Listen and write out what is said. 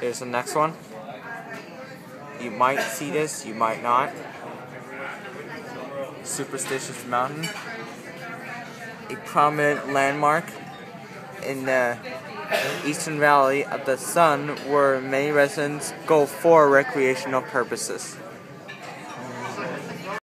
Here's the next one. You might see this, you might not. Superstitious Mountain. A prominent landmark in the eastern valley of the sun where many residents go for recreational purposes.